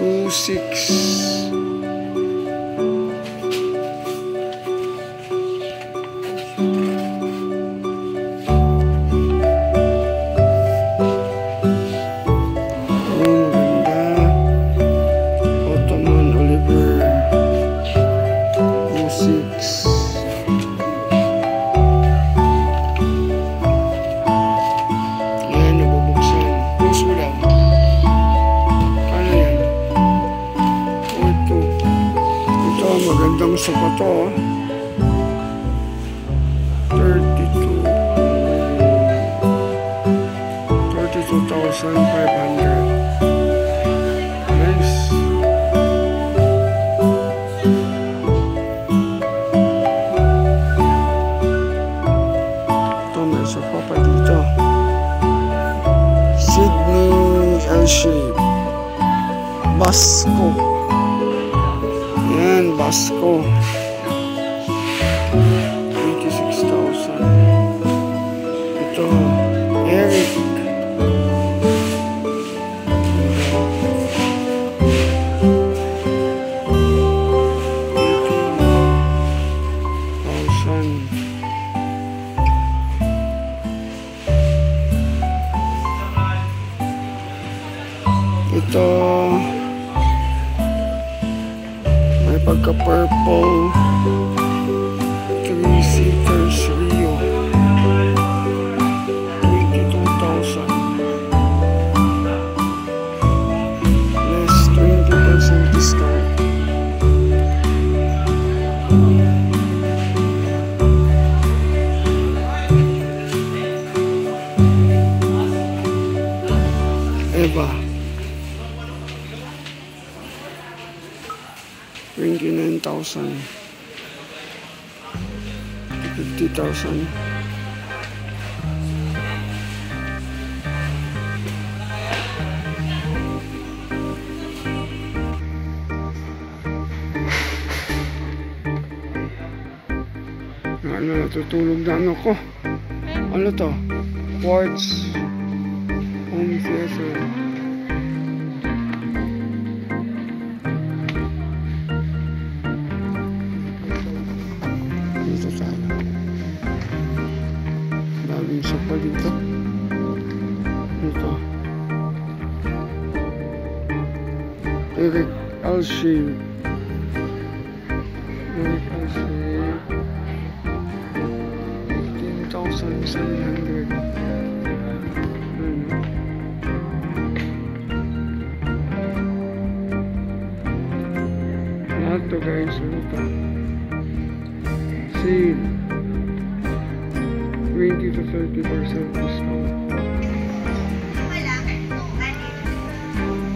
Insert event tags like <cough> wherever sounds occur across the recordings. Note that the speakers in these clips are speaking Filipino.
2-6. Ayun, L-shape. Basco. Yan, Basco. Ito. May pagka-purple. three thousand. Fifty thousand. Ano, natutulog na ano ko. Ano to? Quartz. Home theater. Alshin. Eric Alshin. 15,700. Ano? Lahat to guys. Ano to? Sale. 20 to 30% discount.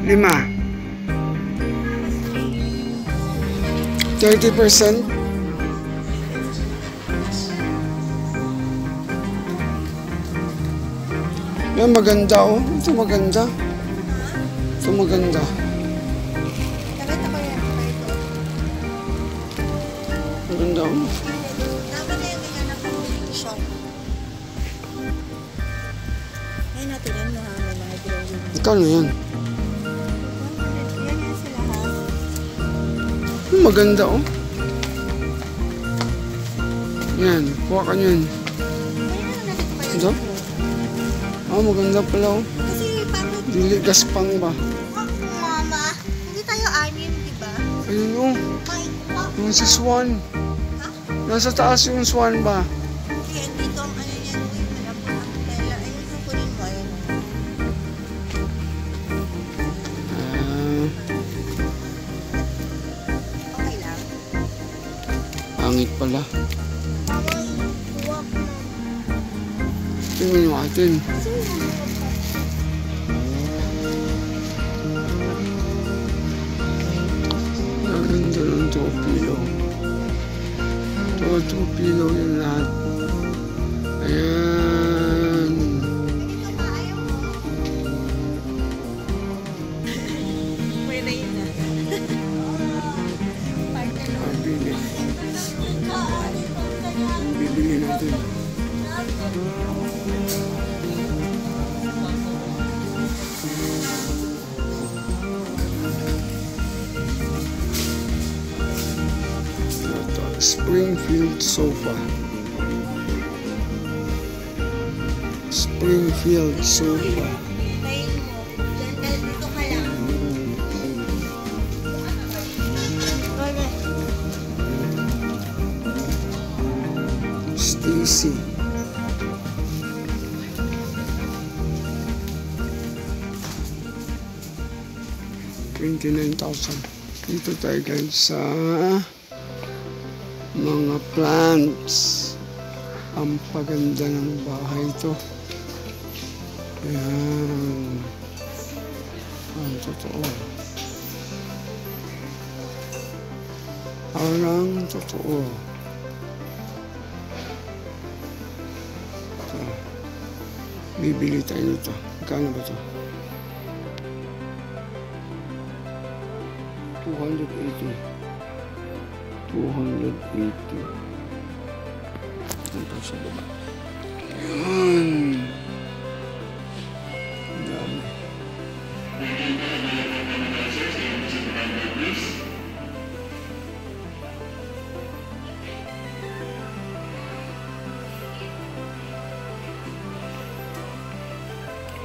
Lima. 30%? Yan maganda oh. Ito maganda. Ito maganda. Yan. Maganda oh. Tama na yung Maganda oh. Yan. Kuha ka niyan. Ito? Ah, maganda pala oh. Kasi paano Dili gaspang ba? Mama. Hindi tayo anim, di ba? Ayun oh. Yung si Swan. Nasa taas yung Swan ba? Tingnan yung atin. Kasi Maganda ng two pillow. Ito, two pillow yung lahat. Ayan. Lang. Wala. Stacy. Twenty-nine thousand. Dito tayo guys sa mga plants. Ang paganda ng bahay ito. Ayan. Ang totoo. Parang totoo. Ito. Bibili tayo nito. Magkano ba ito? 280. 280. Ito sa baba. Yan.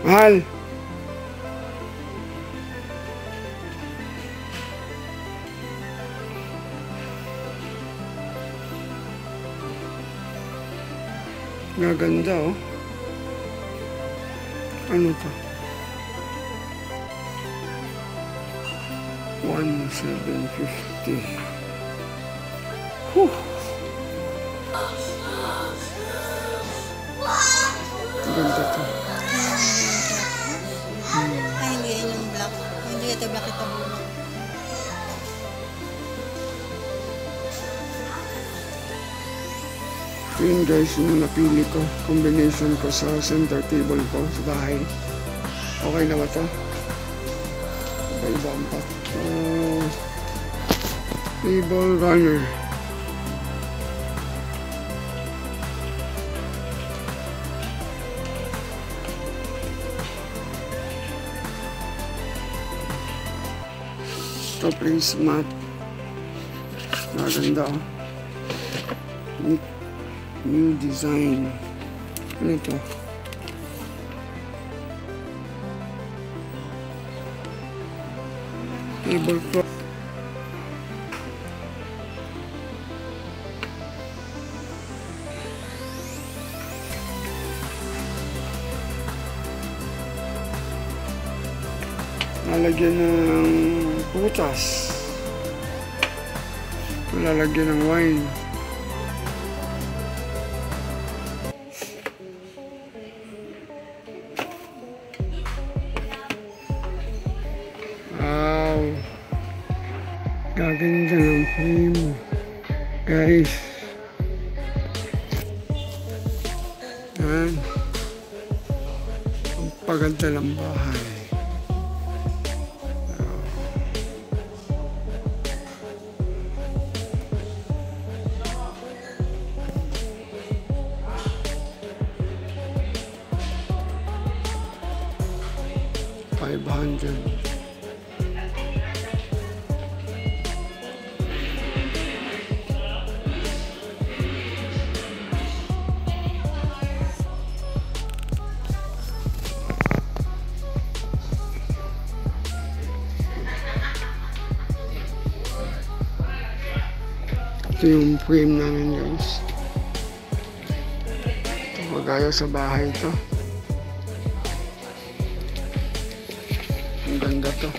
Mahal. Gaganda oh. Ano to? 1,750. Whew. Ganda to. Ay, hindi yan yung black. Hindi ito black ito muna. Ito yun guys, yung napili ko. Combination ko sa center table ko sa bahay. Okay na ba ito? Iba-iba ang pat. Uh, table runner. Ito placemat. Maganda oh. Neat new design. Ano ito? Tablecloth. Lalagyan ng putas. Lalagyan ng wine. Gaganda ng frame. Guys. Yan. Ang paganda ng bahay. Ito yung frame namin guys. Ito kagaya sa bahay ito. Ang ganda to.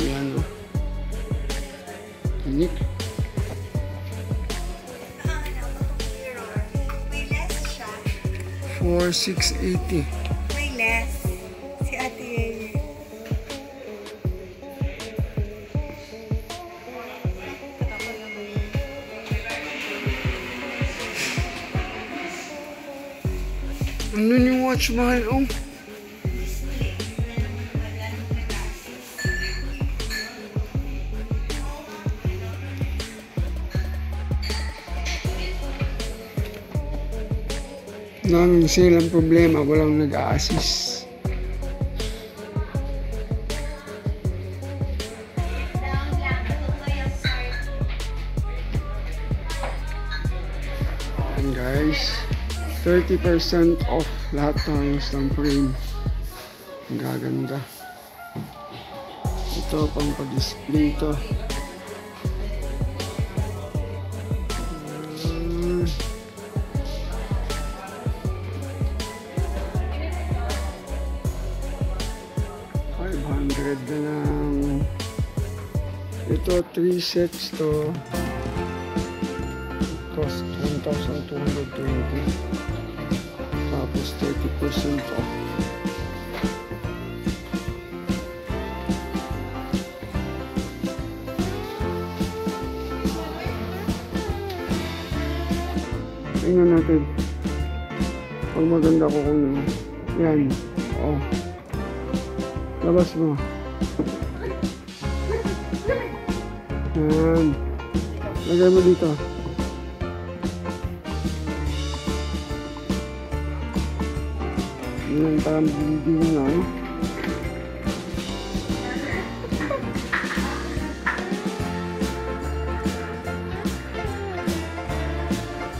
Ayan o. Unique. May less siya. Ano yung watch mahal oh? Daming silang problema, walang nag-a-assist. 30% off lahat ng stamp frame ang gaganda ito pang pag-display to hundred na lang. Ito, 3 sets to. Cost 1,220. Tapos 30% off. Tingnan natin. Pag maganda ko kung yan. Oh. Labas mo. Yan. Lagay mo dito. Yan, parang bibigyan na eh.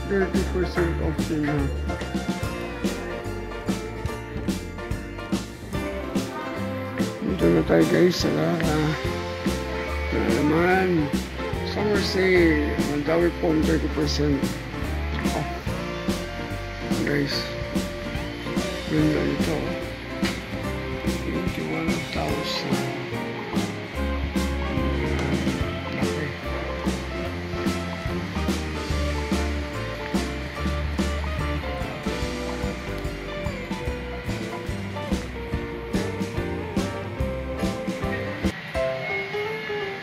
Thirty percent off sila. Dito na tayo guys sa Lara. Ito na naman. Summer sale. Mandawi po 30% off. Guys. Ganda ito. 21,000. Laki.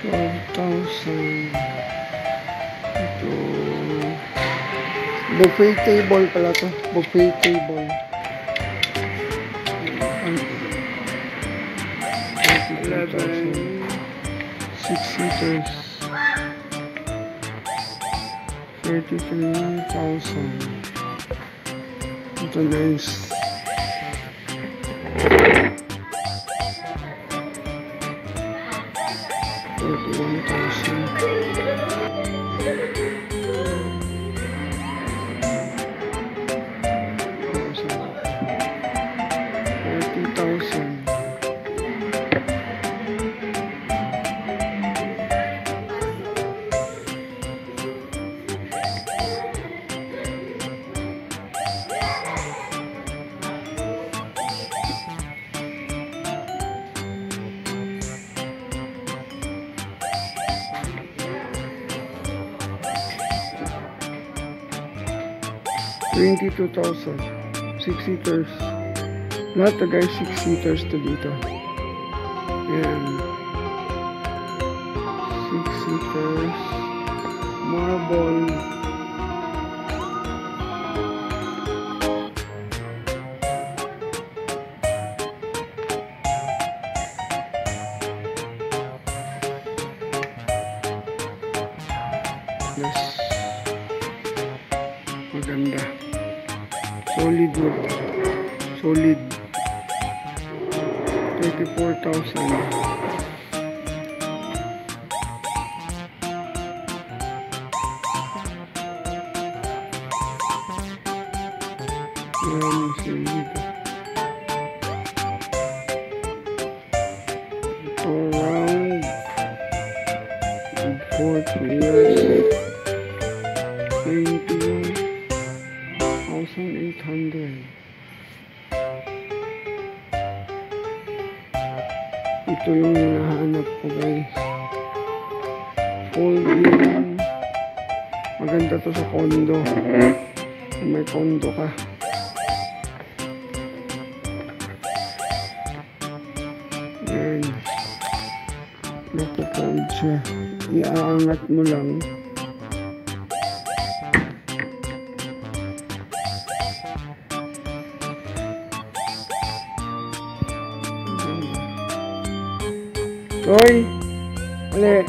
Twelve thousand. Ito. Buffet table pala to. Buffet table. Thirty-three thousand. Ito nice. 22,000. 6 seaters. Lahat tagay 6 seaters to dito. Ayan. good. Solid. 34,000 four players. Thank. 40 years. 21,800. Ito yung hinahanap ko guys. Folding. Maganda to sa. Kung may kondo ka. Yan. Napofold siya. Iaangat mo lang. Hoy! Ali!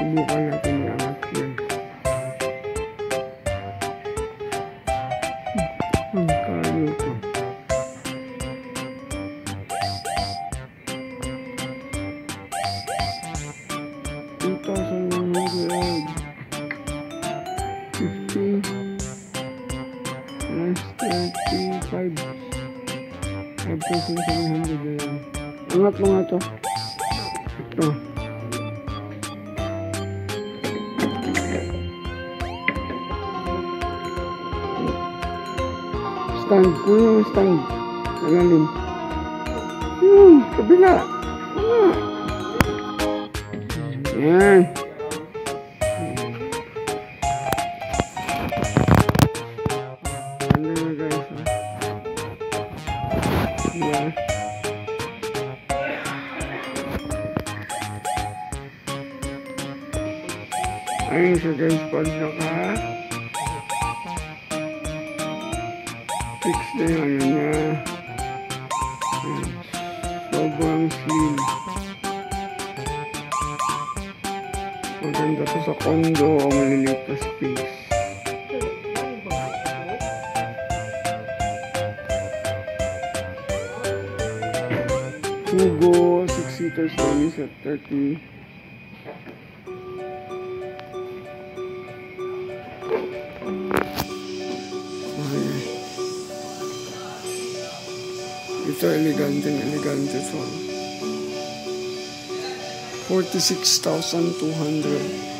Subukan natin iangat yan. Ang tahun dengan lim. Hmm, kebila Hmm Yeah. Ito elegante elegante to. 46,200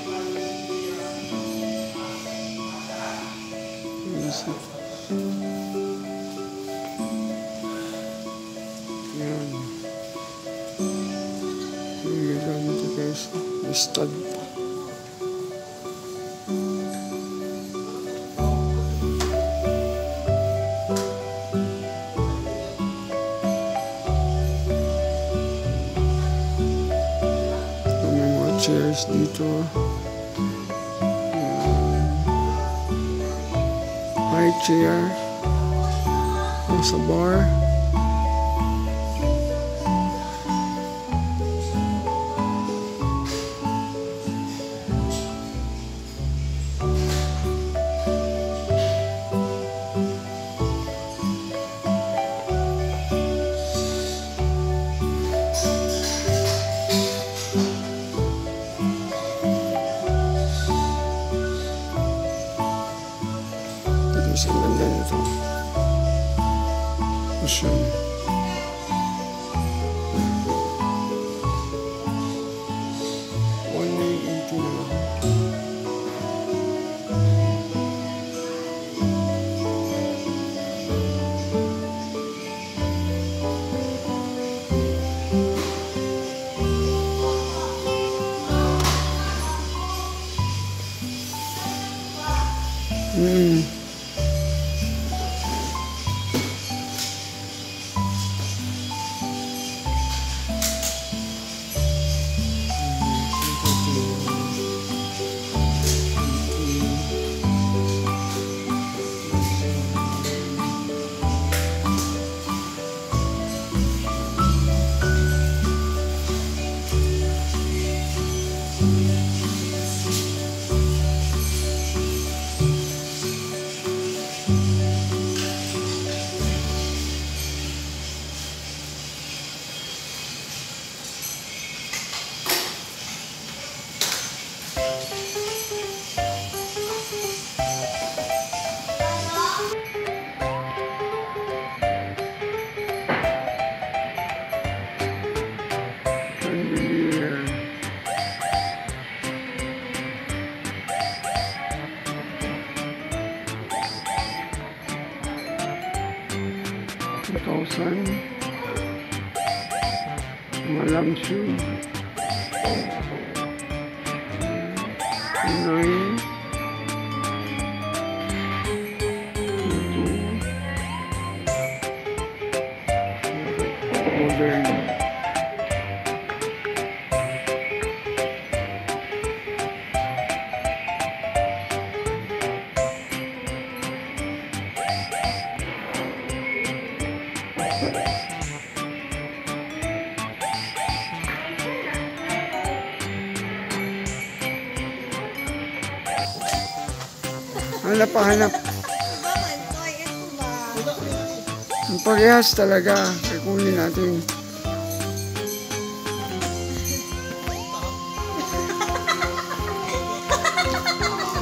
chairs dito. High chair. Nasa bar. Parehas talaga. Kukunin natin. <laughs>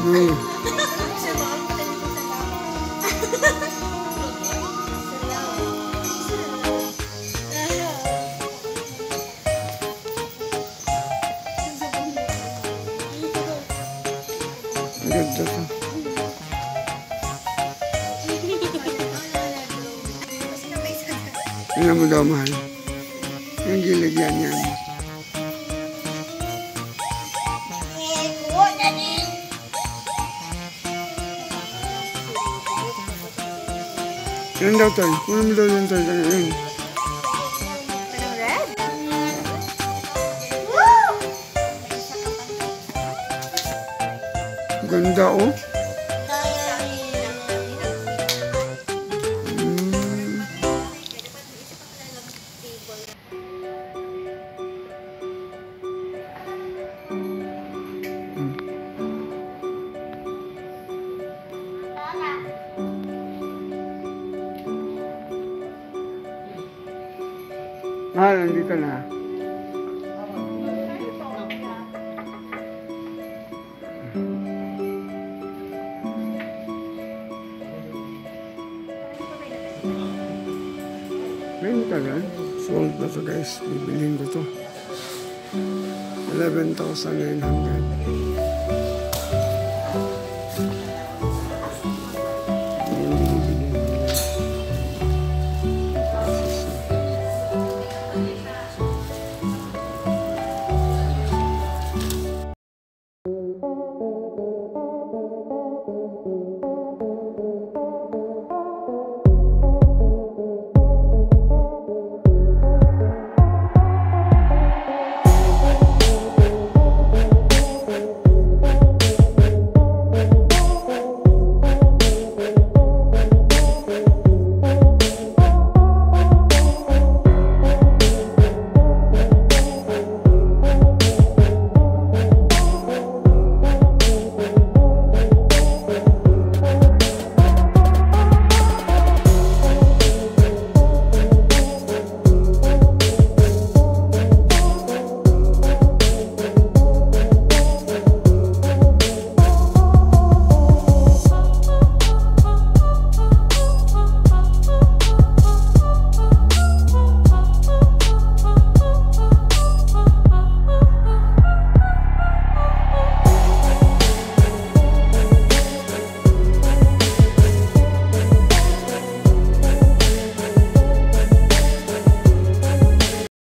Hmm. Tingnan mo daw, mahal. Yung gilid yan, yan. Yan daw, Toy. Kunin mo daw yung Toy. Yan. Anong red? Ganda, oh. 11,900.